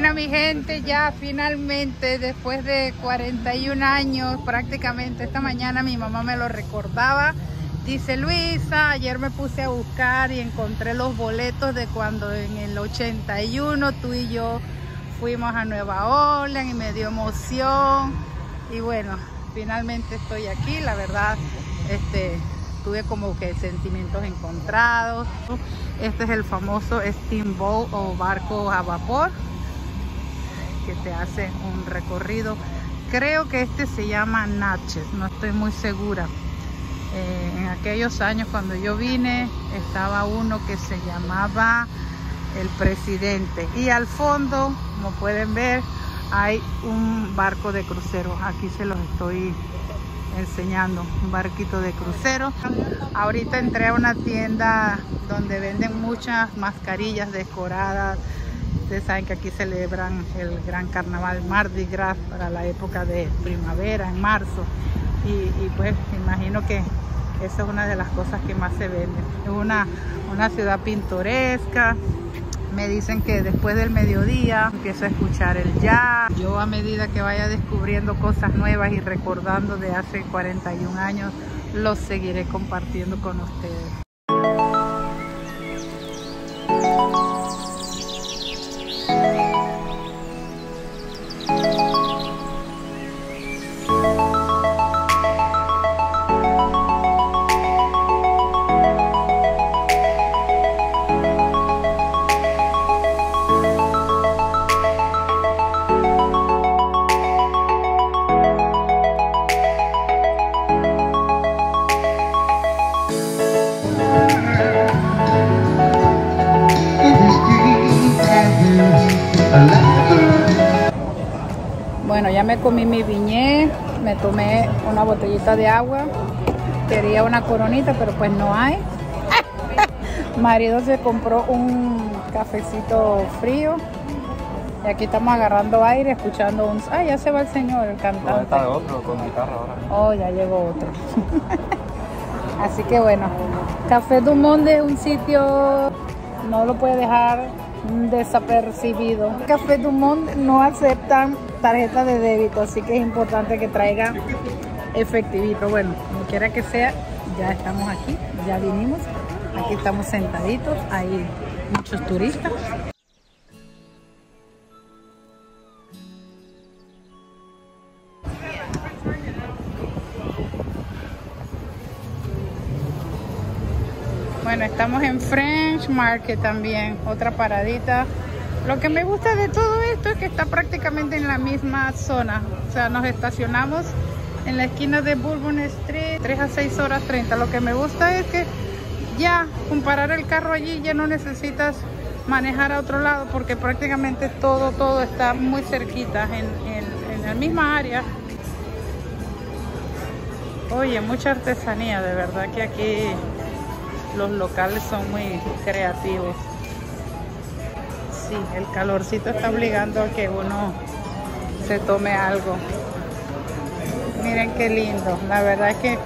Bueno, mi gente, ya finalmente, después de 41 años prácticamente, esta mañana mi mamá me lo recordaba. Dice Luisa, ayer me puse a buscar y encontré los boletos de cuando en el 81 tú y yo fuimos a Nueva Orleans y me dio emoción. Y bueno, finalmente estoy aquí, la verdad, este, tuve como que sentimientos encontrados. Este es el famoso steamboat o barco a vapor que te hace un recorrido. Creo que este se llama Natchez, no estoy muy segura. Eh, en aquellos años cuando yo vine estaba uno que se llamaba el presidente y al fondo como pueden ver hay un barco de crucero aquí se los estoy enseñando un barquito de crucero ahorita entré a una tienda donde venden muchas mascarillas decoradas Ustedes saben que aquí celebran el gran carnaval Mardi Gras para la época de primavera, en marzo. Y, pues imagino que esa es una de las cosas que más se vende. Es una, una ciudad pintoresca. Me dicen que después del mediodía empiezo a escuchar el jazz. Yo a medida que vaya descubriendo cosas nuevas y recordando de hace 41 años, los seguiré compartiendo con ustedes. Ya me viñé, me tomé una botellita de agua, quería una coronita, pero pues no hay. Marido se compró un cafecito frío y aquí estamos agarrando aire, escuchando un... Ah, ya se va el señor, el cantante. está otro con guitarra ahora. Oh, ya llegó otro. Así que bueno, Café Dumont es un sitio, no lo puede dejar desapercibido. Café Dumont no aceptan tarjeta de débito, así que es importante que traiga efectivito. Bueno, como quiera que sea, ya estamos aquí, ya vinimos. Aquí estamos sentaditos, hay muchos turistas. Bueno, estamos en French Market también, otra paradita. Lo que me gusta de todo esto es que está prácticamente en la misma zona. O sea, nos estacionamos en la esquina de Bourbon Street, 3 a 6 horas 30. Lo que me gusta es que ya comparar el carro allí ya no necesitas manejar a otro lado porque prácticamente todo, todo está muy cerquita en, en la misma área. Oye, mucha artesanía, de verdad que aquí los locales son muy creativos. Sí, el calorcito está obligando a que uno se tome algo. Miren qué lindo. La verdad es que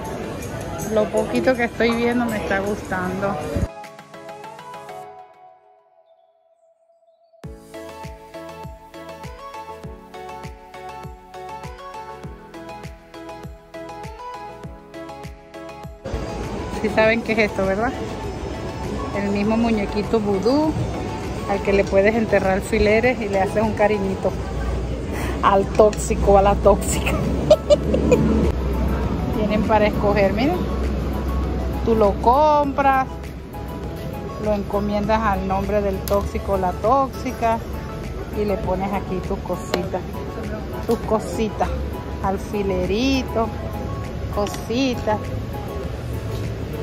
lo poquito que estoy viendo me está gustando. Si saben qué es esto, ¿verdad? El mismo muñequito vudú al que le puedes enterrar alfileres y le haces un cariñito al tóxico, a la tóxica. Tienen para escoger, miren. Tú lo compras, lo encomiendas al nombre del tóxico la tóxica y le pones aquí tus cositas, tus cositas, alfilerito, cositas.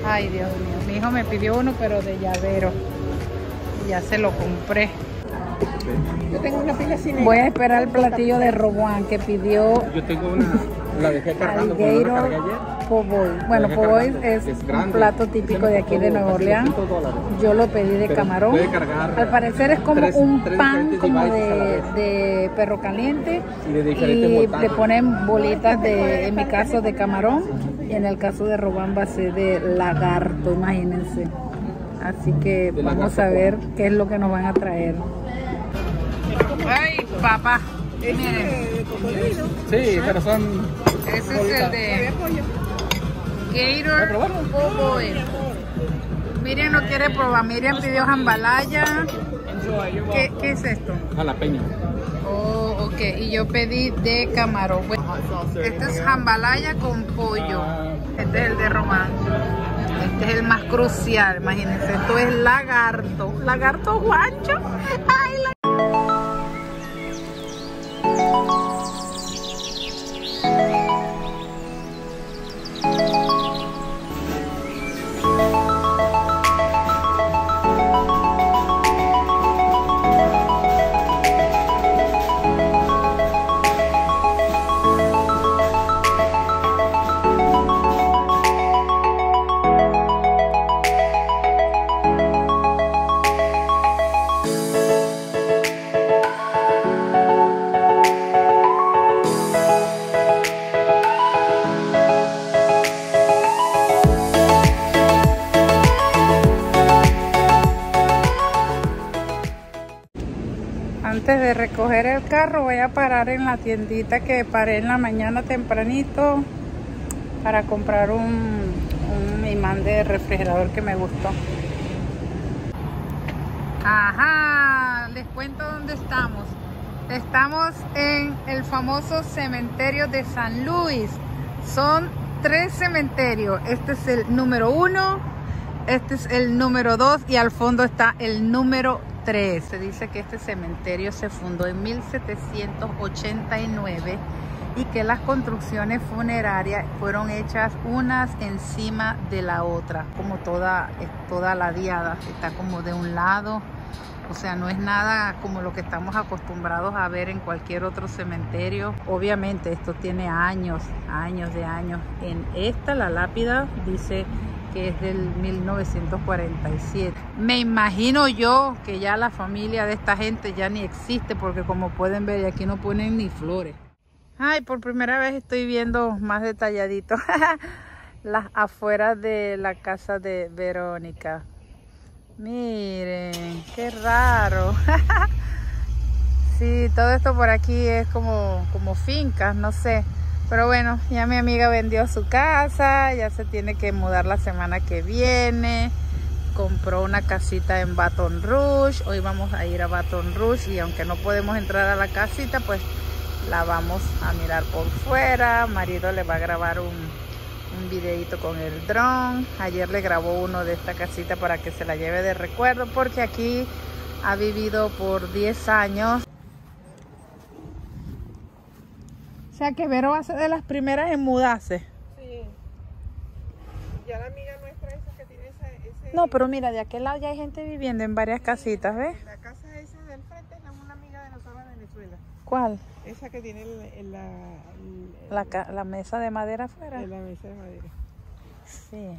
Ay, Dios mío. Mi hijo me pidió uno, pero de llavero. Ya se lo compré. Yo tengo una pila sin Voy a esperar el platillo de Robuán que pidió Yo tengo una, la dejé cargando la ayer. Poboy. Bueno, Poboy es, Es un plato típico de aquí de Nueva Orleans. 200 dólares. Yo lo pedí de camarón. puede cargar Al parecer es como tres- un tres pan como de, perro caliente Y y le ponen bolitas de, en mi caso de camarón y en el caso de Robán va a ser de lagarto, imagínense. Así que vamos a ver qué es lo que nos van a traer. Ay, Papá, Este miren, de cocodrilo. Sí, pero son. ese es el de pollo. ¿Quieres Gator probarlo? Po' Boy. Miriam no quiere probar, Miriam pidió jambalaya. ¿Qué, qué es esto? Jalapeño. Oh, ok, y yo pedí de camarón. Este es jambalaya con pollo. Este es el de Román. Este es el más crucial, imagínense. Esto es lagarto. Lagarto guancho. Ay, Antes de recoger el carro voy a parar en la tiendita que paré en la mañana tempranito para comprar un, un imán de refrigerador que me gustó. Ajá, les cuento dónde estamos. Estamos en el famoso cementerio de San Luis. Son tres cementerios. Este es el número uno, este es el número dos y al fondo está el número Se dice que este cementerio se fundó en 1789 y que las construcciones funerarias fueron hechas unas encima de la otra, como toda, toda la diada, está como de un lado, o sea, no es nada como lo que estamos acostumbrados a ver en cualquier otro cementerio. Obviamente esto tiene años, años de años. En esta, la lápida, dice que es del 1947. Me imagino yo que ya la familia de esta gente ya ni existe porque como pueden ver aquí no ponen ni flores. Ay, por primera vez estoy viendo más detalladito las afueras de la casa de Verónica. Miren, qué raro. sí, todo esto por aquí es como, como fincas, no sé. Pero bueno, ya mi amiga vendió su casa, ya se tiene que mudar la semana que viene. Compró una casita en Baton Rouge. Hoy vamos a ir a Baton Rouge y aunque no podemos entrar a la casita, pues la vamos a mirar por fuera. Marido le va a grabar un, un videito con el dron. Ayer le grabó uno de esta casita para que se la lleve de recuerdo porque aquí ha vivido por 10 años. O sea que Vero va a ser de las primeras en mudarse. Sí. Ya la amiga nuestra esa que tiene ese... ese No, pero mira, de aquel lado ya hay gente viviendo en varias casitas, ¿ves? La casa esa del frente es una amiga de nosotros de Venezuela. ¿Cuál? Esa que tiene el, el- la, el- La, la mesa de madera afuera. la mesa de madera. Sí.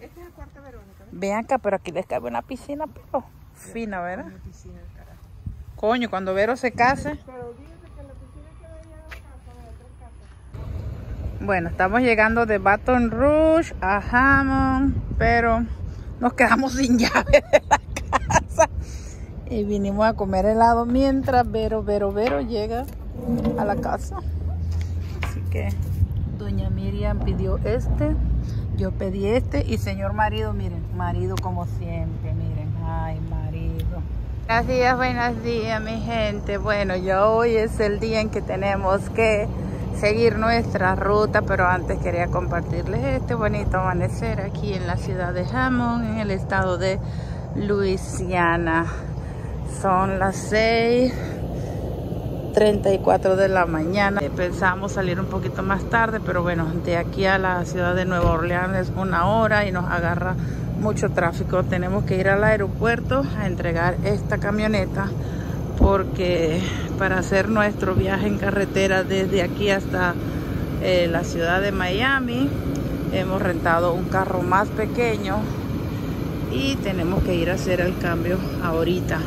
Este es el cuarto de Verónica, ¿ves? Ven acá, pero aquí les cabe una piscina, pero fina, ¿verdad? Una piscina, carajo. Coño, cuando Vero se case. Pero olvídate que la piscina queda allá en la casa, de las tres casas. Bueno, estamos llegando de Baton Rouge a Hammond, pero nos quedamos sin llave de la casa. Y vinimos a comer helado mientras Vero, Vero, Vero llega a la casa. Así que doña Miriam pidió este, yo pedí este y señor marido, miren, marido como siempre, miren, ay marido. Buenos días, buenos días mi gente. Bueno, ya hoy es el día en que tenemos que seguir nuestra ruta, pero antes quería compartirles este bonito amanecer aquí en la ciudad de Hammond, en el estado de Luisiana. Son las 6 34 de la mañana. Eh, Pensamos salir un poquito más tarde, pero bueno, de aquí a la ciudad de Nueva Orleans es una hora y nos agarra mucho tráfico. Tenemos que ir al aeropuerto a entregar esta camioneta porque para hacer nuestro viaje en carretera desde aquí hasta eh, la ciudad de Miami hemos rentado un carro más pequeño y tenemos que ir a hacer el cambio ahorita.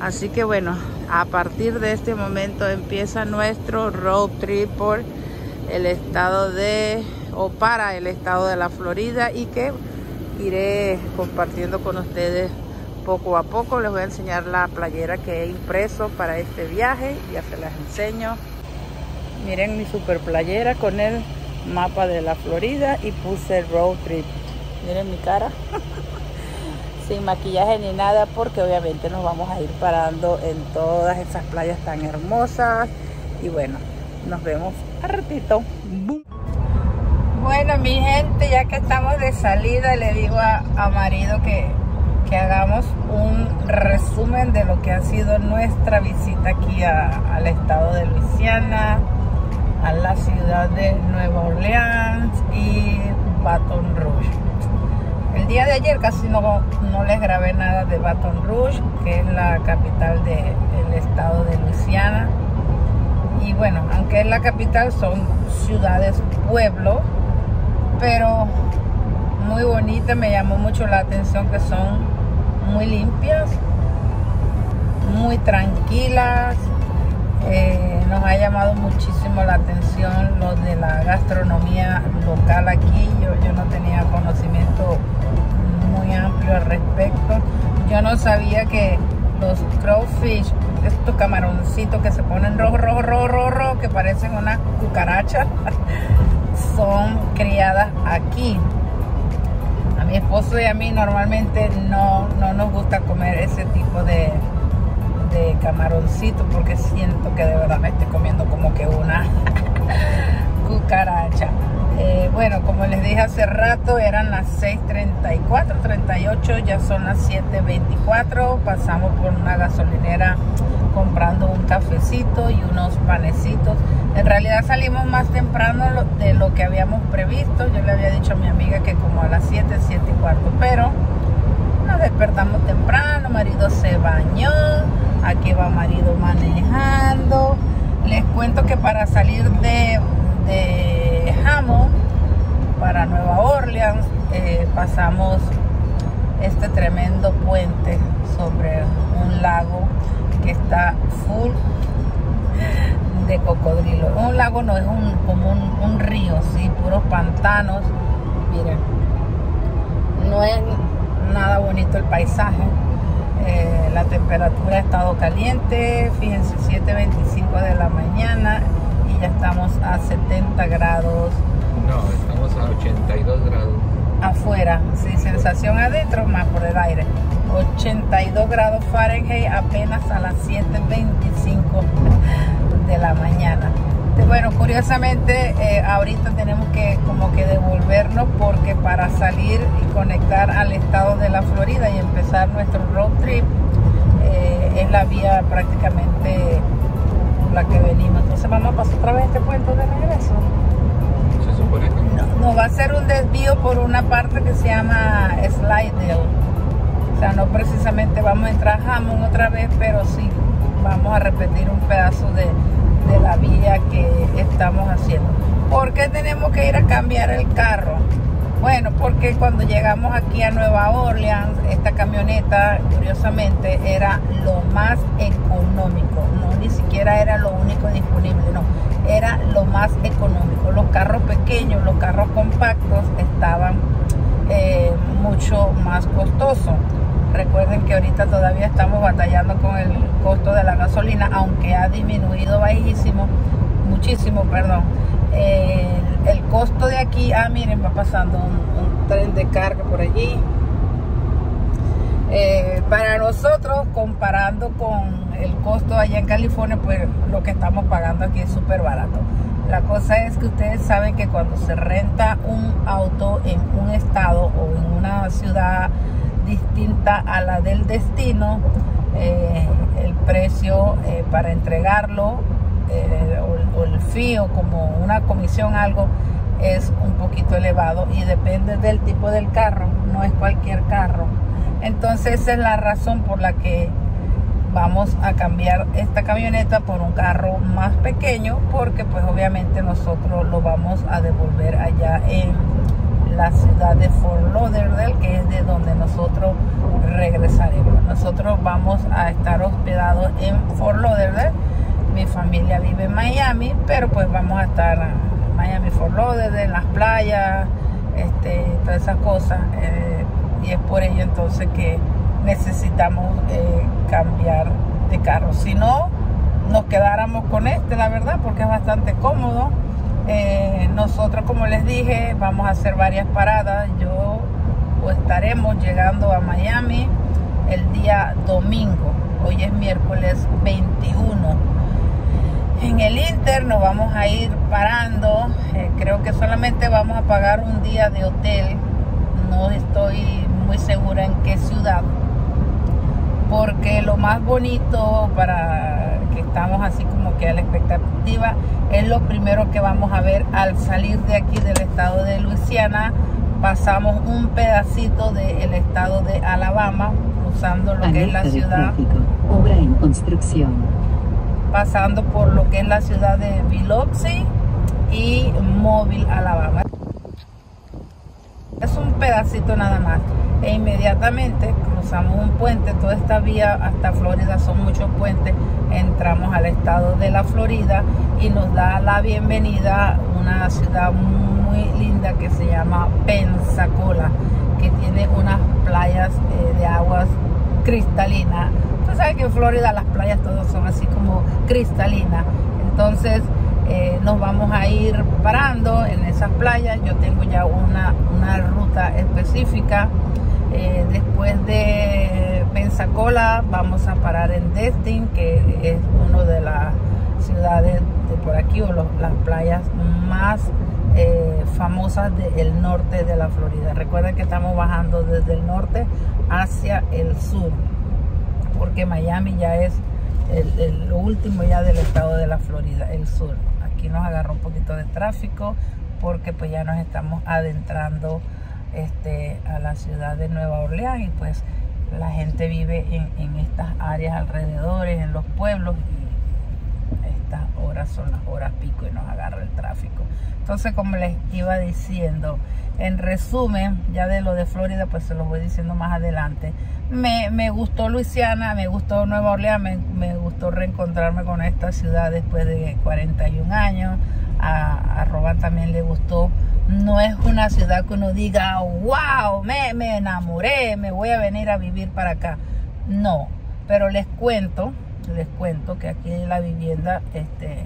Así que bueno, a partir de este momento empieza nuestro road trip por el estado de, o para el estado de la Florida y que iré compartiendo con ustedes poco a poco les voy a enseñar la playera que he impreso para este viaje. Ya se las enseño. Miren mi super playera con el mapa de la Florida y puse road trip. Miren mi cara. Sin maquillaje ni nada porque obviamente nos vamos a ir parando en todas esas playas tan hermosas. Y bueno, nos vemos a ratito. Bueno, mi gente, ya que estamos de salida, le digo a, a marido que, hagamos un resumen de lo que ha sido nuestra visita aquí a, al estado de Luisiana, a la ciudad de Nueva Orleans y Baton Rouge. El día de ayer casi no, no les grabé nada de Baton Rouge, que es la capital del de, estado de Luisiana. Y bueno, aunque es la capital, son ciudades pueblo, pero muy bonita, me llamó mucho la atención que son muy limpias, muy tranquilas, eh, nos ha llamado muchísimo la atención lo de la gastronomía local aquí. Yo, yo no tenía conocimiento muy amplio al respecto. Yo no sabía que los crowfish, estos camaroncitos que se ponen rojo, rojo, rojo, rojo, rojo que parecen una cucaracha, son criadas aquí. Mi esposo y a mí normalmente no, no nos gusta comer ese tipo de, de camaroncito porque siento que de verdad me estoy comiendo como que una cucaracha. Eh, bueno, como les dije hace rato, eran las 6.34, 38, ya son las 7.24. Pasamos por una gasolinera comprando un cafecito y unos panecitos. En realidad salimos más temprano de lo que habíamos previsto. Yo le había dicho a mi amiga que como a las 7, 7 y cuarto, pero nos despertamos temprano, marido se bañó, aquí va marido manejando. Les cuento que para salir de, de Para Nueva Orleans eh, pasamos este tremendo puente sobre un lago que está full de cocodrilo. Un lago no es un, como un, río, sí, puros pantanos. Miren, no es nada bonito el paisaje. Eh, la temperatura ha estado caliente, fíjense, 7.25 de la mañana ya estamos a 70 grados. No, estamos a 82 grados. Afuera, sí, sensación adentro, más por el aire. 82 grados Fahrenheit apenas a las 7.25 de la mañana. Bueno, curiosamente eh, ahorita tenemos que como que devolvernos porque para salir y conectar al estado de la Florida y empezar nuestro road trip eh, es la vía prácticamente la que venimos. Entonces vamos a pasar otra vez este puente de regreso. Se supone que no. No, va a ser un desvío por una parte que se llama Slidell. O sea, no precisamente vamos a entrar a Hammond otra vez, pero sí vamos a repetir un pedazo de de la vía que estamos haciendo. ¿Por qué tenemos que ir a cambiar el carro? Bueno, porque cuando llegamos aquí a Nueva Orleans, esta camioneta, curiosamente, era lo más económico. No, ni siquiera era lo único disponible, no. Era lo más económico. Los carros pequeños, los carros compactos estaban eh, mucho más costosos. Recuerden que ahorita todavía estamos batallando con el costo de la gasolina, aunque ha disminuido bajísimo, muchísimo, perdón. Eh, el, costo de aquí, ah, miren, va pasando un, tren de carga por allí. Eh, para nosotros, comparando con el costo allá en California, pues lo que estamos pagando aquí es súper barato. La cosa es que ustedes saben que cuando se renta un auto en un estado o en una ciudad distinta a la del destino, eh, el precio eh, para entregarlo eh, o, el fío como una comisión algo es un poquito elevado y depende del tipo del carro, no es cualquier carro. Entonces esa es la razón por la que vamos a cambiar esta camioneta por un carro más pequeño porque pues obviamente nosotros lo vamos a devolver allá en la ciudad de Fort Lauderdale, que es de donde nosotros regresaremos. Nosotros vamos a estar hospedados en Fort Lauderdale. Mi familia vive en Miami, pero pues vamos a estar en Miami, Fort Lauderdale, en las playas, este, todas esas cosas. Eh, y es por ello entonces que necesitamos eh, cambiar de carro. Si no, nos quedáramos con este, la verdad, porque es bastante cómodo. Eh, nosotros, como les dije, vamos a hacer varias paradas. Yo estaremos llegando a Miami el día domingo. Hoy es miércoles 21. En el Inter nos vamos a ir parando. Eh, creo que solamente vamos a pagar un día de hotel. No estoy muy segura en qué ciudad. Porque lo más bonito para que estamos así como que a la expectativa es lo primero que vamos a ver al salir de aquí del estado de Luisiana. Pasamos un pedacito del estado de Alabama, cruzando lo que es la ciudad. Obra en construcción. Pasando por lo que es la ciudad de Biloxi y Mobile, Alabama. Es un pedacito nada más. E inmediatamente cruzamos un puente. Toda esta vía hasta Florida son muchos puentes. Entramos al estado de la Florida y nos da la bienvenida una ciudad muy linda que se llama Pensacola, que tiene unas playas eh, de aguas cristalinas. Tú sabes que en Florida las playas todas son así como cristalinas. Entonces eh, nos vamos a ir parando en esas playas. Yo tengo ya una, una ruta específica. Eh, después de Pensacola vamos a parar en Destin, que es una de las ciudades de por aquí o las playas más eh, famosas del norte de la Florida. Recuerden que estamos bajando desde el norte hacia el sur, porque Miami ya es el, último ya del estado de la Florida, el sur. Aquí nos agarró un poquito de tráfico porque pues ya nos estamos adentrando este, a la ciudad de Nueva Orleans y pues la gente vive en, en estas áreas alrededores, en los pueblos son las horas pico y nos agarra el tráfico. Entonces, como les iba diciendo, en resumen, ya de lo de Florida, pues se los voy diciendo más adelante. Me, me gustó Luisiana, me gustó Nueva Orleans, me, me, gustó reencontrarme con esta ciudad después de 41 años. A, a también le gustó. No es una ciudad que uno diga, wow, me, me enamoré, me voy a venir a vivir para acá. No, pero les cuento, les cuento que aquí la vivienda este,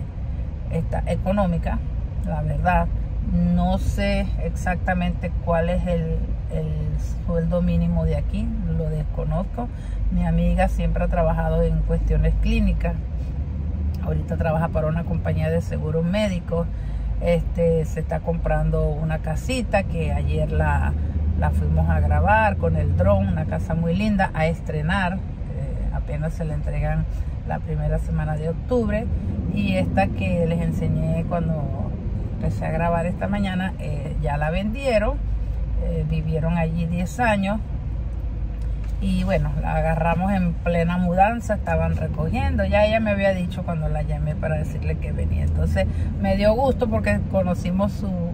está económica, la verdad. No sé exactamente cuál es el, el, sueldo mínimo de aquí, lo desconozco. Mi amiga siempre ha trabajado en cuestiones clínicas. Ahorita trabaja para una compañía de seguros médicos. Este, se está comprando una casita que ayer la, la fuimos a grabar con el dron, una casa muy linda, a estrenar. Apenas se le entregan la primera semana de octubre. Y esta que les enseñé cuando empecé a grabar esta mañana, eh, ya la vendieron, eh, vivieron allí 10 años. Y bueno, la agarramos en plena mudanza, estaban recogiendo, ya ella me había dicho cuando la llamé para decirle que venía, entonces me dio gusto porque conocimos su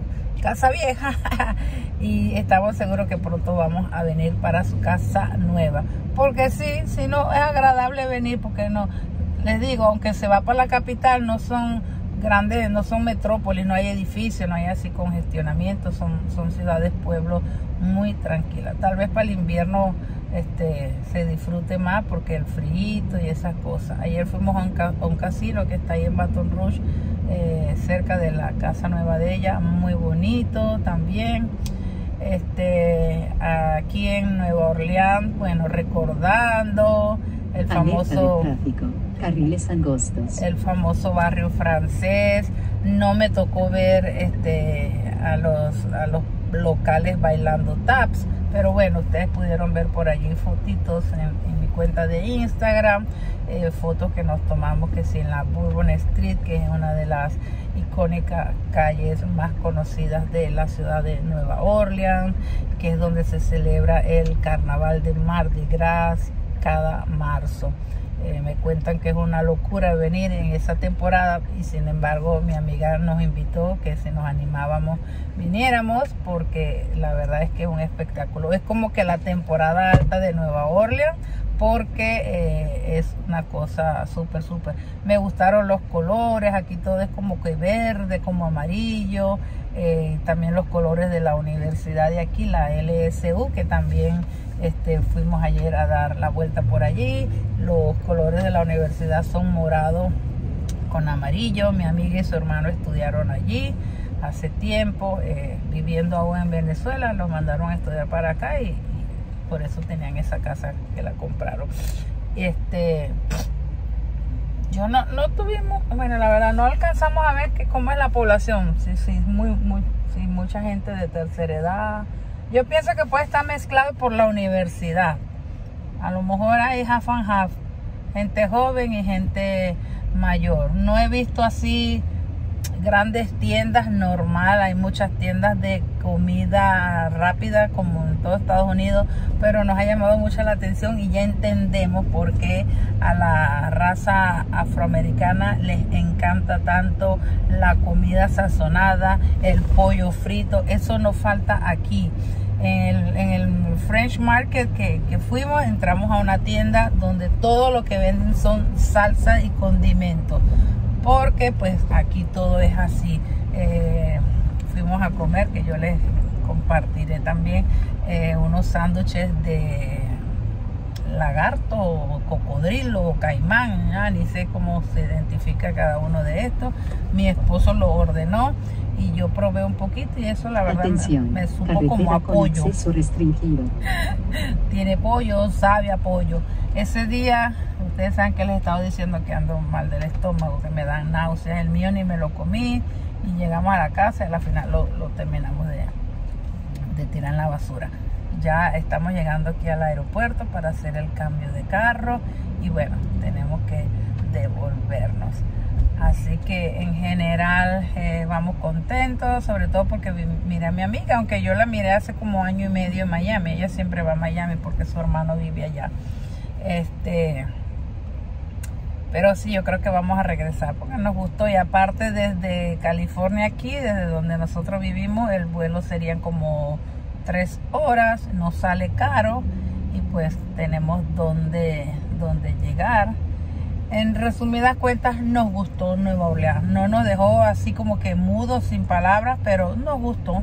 casa vieja y estamos seguros que pronto vamos a venir para su casa nueva, porque sí, si no es agradable venir porque no, les digo, aunque se va para la capital no son grandes, no son metrópolis, no hay edificios, no hay así congestionamiento, son, son ciudades, pueblos muy tranquilas. Tal vez para el invierno este, se disfrute más porque el frío y esas cosas. Ayer fuimos a un, a un, casino que está ahí en Baton Rouge, eh, cerca de la casa nueva de ella, muy bonito también. Este, aquí en Nueva Orleans, bueno, recordando el famoso carriles angostos. El famoso barrio francés. No me tocó ver este a los a los locales bailando taps, pero bueno, ustedes pudieron ver por allí fotitos en, mi cuenta de Instagram, eh, fotos que nos tomamos que sí en la Bourbon Street, que es una de las icónicas calles más conocidas de la ciudad de Nueva Orleans, que es donde se celebra el carnaval de Mardi Gras cada marzo. Eh, me cuentan que es una locura venir en esa temporada y sin embargo mi amiga nos invitó que si nos animábamos viniéramos porque la verdad es que es un espectáculo. Es como que la temporada alta de Nueva Orleans porque eh, es una cosa súper, súper. Me gustaron los colores, aquí todo es como que verde, como amarillo, eh, también los colores de la universidad de aquí, la LSU, que también Este, fuimos ayer a dar la vuelta por allí. Los colores de la universidad son morado con amarillo. Mi amiga y su hermano estudiaron allí hace tiempo, eh, viviendo aún en Venezuela. Los mandaron a estudiar para acá y, por eso tenían esa casa que la compraron. Este, yo no, no tuvimos, bueno, la verdad no alcanzamos a ver que cómo es la población. Sí, sí, muy, muy, sí, mucha gente de tercera edad. Yo pienso que puede estar mezclado por la universidad. A lo mejor hay half and half, gente joven y gente mayor. No he visto así grandes tiendas normal, hay muchas tiendas de comida rápida como en todo Estados Unidos, pero nos ha llamado mucho la atención y ya entendemos por qué a la raza afroamericana les encanta tanto la comida sazonada, el pollo frito, eso no falta aquí. En el, en el French Market que, que fuimos, entramos a una tienda donde todo lo que venden son salsa y condimentos porque pues aquí todo es así. Eh, fuimos a comer, que yo les compartiré también eh, unos sándwiches de lagarto, o cocodrilo o caimán, ya ni sé cómo se identifica cada uno de estos. Mi esposo lo ordenó y yo probé un poquito y eso la verdad Atención, me, me supo como apoyo. restringido. Tiene pollo, sabe a pollo. Ese día, ustedes saben que les he estado diciendo que ando mal del estómago, que me dan náuseas. El mío ni me lo comí y llegamos a la casa y al final lo, lo terminamos de, de tirar en la basura. Ya estamos llegando aquí al aeropuerto para hacer el cambio de carro y bueno, tenemos que devolvernos. Así que en general eh, vamos contentos, sobre todo porque miré a mi amiga, aunque yo la miré hace como año y medio en Miami. Ella siempre va a Miami porque su hermano vive allá. Este, pero sí, yo creo que vamos a regresar porque nos gustó. Y aparte desde California aquí, desde donde nosotros vivimos, el vuelo serían como tres horas, nos sale caro y pues tenemos donde, donde llegar. En resumidas cuentas, nos gustó Nueva Orleans. No nos dejó así como que mudos, sin palabras, pero nos gustó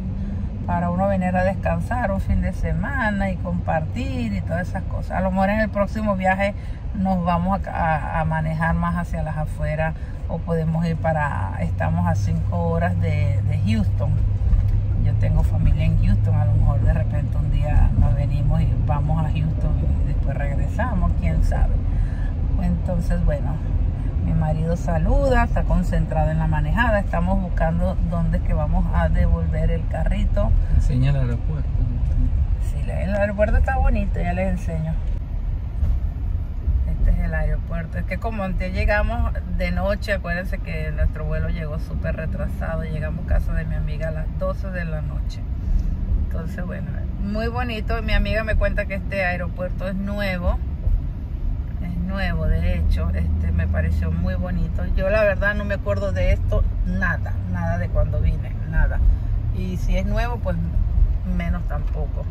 para uno venir a descansar un fin de semana y compartir y todas esas cosas. A lo mejor en el próximo viaje nos vamos a, manejar más hacia las afueras o podemos ir para, estamos a cinco horas de Houston. Yo tengo familia en Houston, a lo mejor de repente un día nos venimos y vamos a Houston y después regresamos, quién sabe. Entonces, bueno, mi marido saluda, está concentrado en la manejada, estamos buscando dónde que vamos a devolver el carrito. Enseña el aeropuerto. Sí, el aeropuerto está bonito, ya les enseño. El aeropuerto. Es que como antes llegamos de noche, acuérdense que nuestro vuelo llegó súper retrasado. Llegamos a casa de mi amiga a las 12 de la noche. Entonces, bueno, muy bonito. Mi amiga me cuenta que este aeropuerto es nuevo. Es nuevo, de hecho, este me pareció muy bonito. Yo la verdad no me acuerdo de esto nada, nada de cuando vine, nada. Y si es nuevo, pues menos tampoco.